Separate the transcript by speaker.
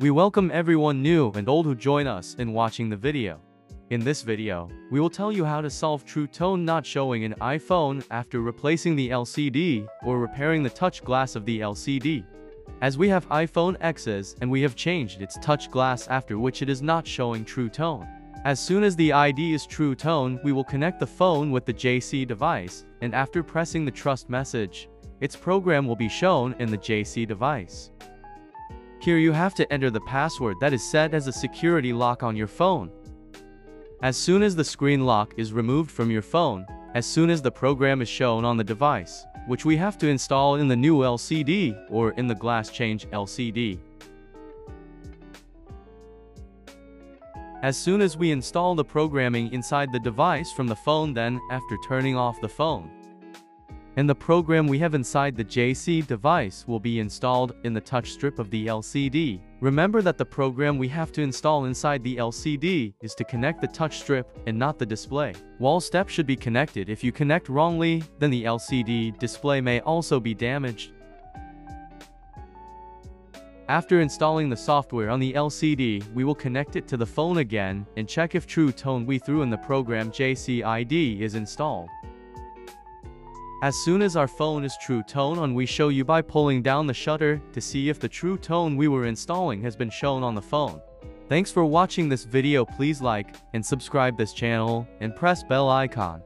Speaker 1: We welcome everyone new and old who join us in watching the video. In this video, we will tell you how to solve True Tone not showing in iPhone after replacing the LCD or repairing the touch glass of the LCD. As we have iPhone Xs and we have changed its touch glass after which it is not showing True Tone. As soon as the ID is True Tone, we will connect the phone with the JC device, and after pressing the trust message, its program will be shown in the JC device. Here you have to enter the password that is set as a security lock on your phone. As soon as the screen lock is removed from your phone, as soon as the program is shown on the device, which we have to install in the new LCD or in the glass change LCD. As soon as we install the programming inside the device from the phone then, after turning off the phone, and the program we have inside the JC device will be installed in the touch strip of the LCD. Remember that the program we have to install inside the LCD is to connect the touch strip and not the display. Wall step should be connected. If you connect wrongly, then the LCD display may also be damaged. After installing the software on the LCD, we will connect it to the phone again and check if True Tone we threw in the program JCID is installed. As soon as our phone is true tone on we show you by pulling down the shutter to see if the true tone we were installing has been shown on the phone. Thanks for watching this video please like and subscribe this channel and press bell icon.